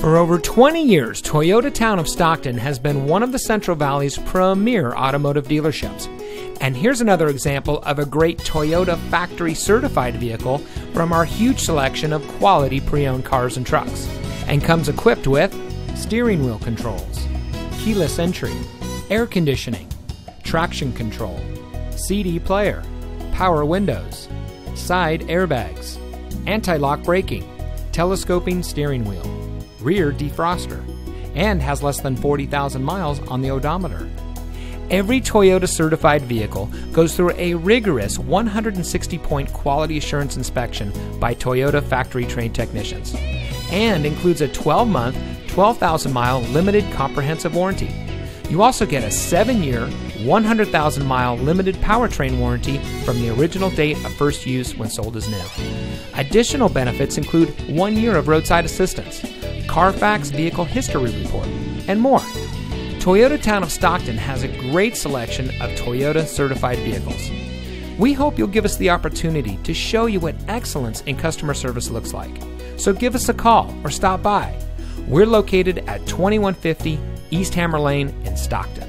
For over 20 years, Toyota Town of Stockton has been one of the Central Valley's premier automotive dealerships. And here's another example of a great Toyota factory certified vehicle from our huge selection of quality pre owned cars and trucks. And comes equipped with steering wheel controls, keyless entry, air conditioning, traction control, CD player, power windows, side airbags, anti lock braking, telescoping steering wheel, rear defroster, and has less than 40,000 miles on the odometer. Every Toyota certified vehicle goes through a rigorous 160 point quality assurance inspection by Toyota factory trained technicians and includes a 12 month, 12,000 mile limited comprehensive warranty. You also get a 7 year, 100,000 mile limited powertrain warranty from the original date of first use when sold as new. Additional benefits include one year of roadside assistance, Carfax Vehicle History Report, and more. Toyota Town of Stockton has a great selection of Toyota certified vehicles. We hope you'll give us the opportunity to show you what excellence in customer service looks like. So give us a call or stop by. We're located at 2150 East Hammer Lane in Stockton.